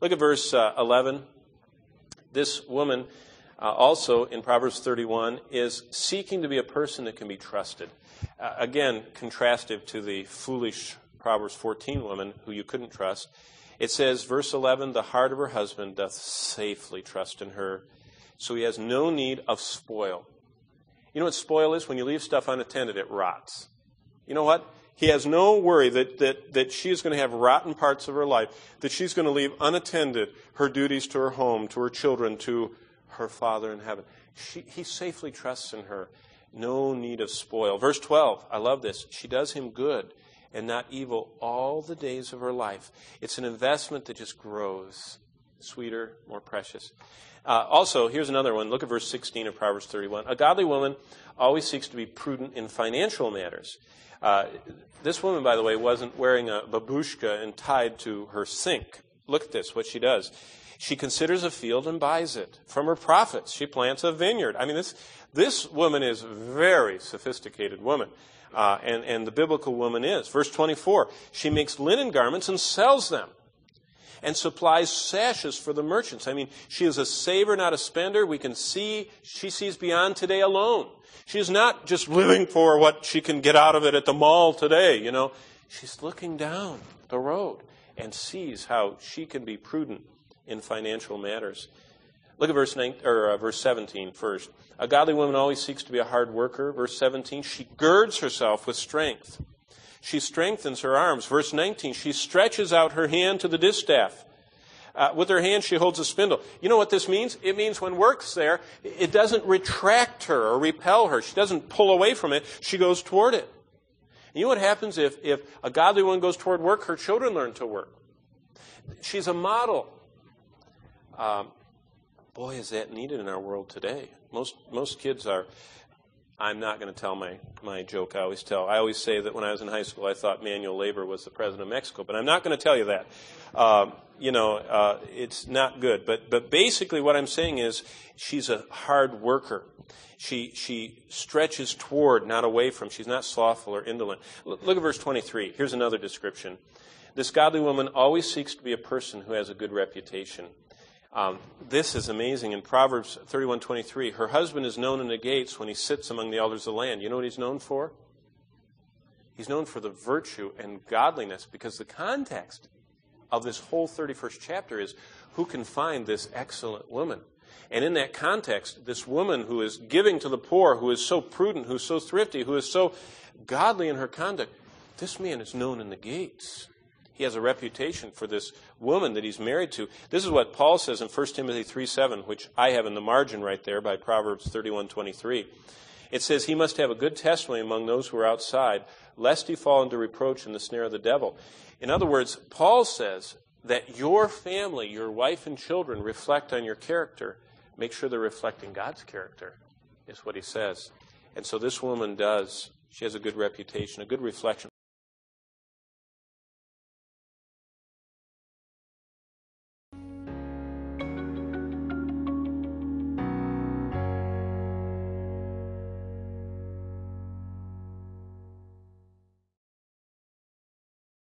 Look at verse uh, 11. This woman, uh, also in Proverbs 31, is seeking to be a person that can be trusted. Uh, again, contrastive to the foolish Proverbs 14 woman who you couldn't trust. It says, verse 11, the heart of her husband doth safely trust in her, so he has no need of spoil. You know what spoil is? When you leave stuff unattended, it rots. You know what? He has no worry that, that, that she is going to have rotten parts of her life, that she's going to leave unattended her duties to her home, to her children, to her Father in heaven. She, he safely trusts in her. No need of spoil. Verse 12, I love this. She does him good and not evil all the days of her life. It's an investment that just grows sweeter, more precious. Uh, also, here's another one. Look at verse 16 of Proverbs 31. A godly woman always seeks to be prudent in financial matters. Uh, this woman, by the way, wasn't wearing a babushka and tied to her sink. Look at this, what she does. She considers a field and buys it. From her profits, she plants a vineyard. I mean, this, this woman is a very sophisticated woman. Uh, and, and the biblical woman is. Verse 24, she makes linen garments and sells them and supplies sashes for the merchants. I mean, she is a saver, not a spender. We can see, she sees beyond today alone. She is not just living for what she can get out of it at the mall today, you know. She's looking down the road and sees how she can be prudent in financial matters. Look at verse, 19, or, uh, verse 17 first. A godly woman always seeks to be a hard worker. Verse 17, she girds herself with strength. She strengthens her arms. Verse 19, she stretches out her hand to the distaff. Uh, with her hand, she holds a spindle. You know what this means? It means when work's there, it doesn't retract her or repel her. She doesn't pull away from it. She goes toward it. And you know what happens if, if a godly woman goes toward work? Her children learn to work. She's a model. Um, boy, is that needed in our world today. Most most kids are. I'm not going to tell my, my joke I always tell. I always say that when I was in high school, I thought manual labor was the president of Mexico, but I'm not going to tell you that. Um, you know, uh, it's not good. But, but basically, what I'm saying is she's a hard worker. She, she stretches toward, not away from. She's not slothful or indolent. Look at verse 23. Here's another description. This godly woman always seeks to be a person who has a good reputation. Um, this is amazing. In Proverbs 31:23, her husband is known in the gates when he sits among the elders of the land. You know what he's known for? He's known for the virtue and godliness because the context of this whole 31st chapter is who can find this excellent woman? And in that context, this woman who is giving to the poor, who is so prudent, who is so thrifty, who is so godly in her conduct, this man is known in the gates. He has a reputation for this woman that he's married to. This is what Paul says in 1 Timothy 3 7, which I have in the margin right there by Proverbs thirty one twenty three. It says, He must have a good testimony among those who are outside, lest he fall into reproach in the snare of the devil. In other words, Paul says that your family, your wife and children, reflect on your character. Make sure they're reflecting God's character, is what he says. And so this woman does. She has a good reputation, a good reflection.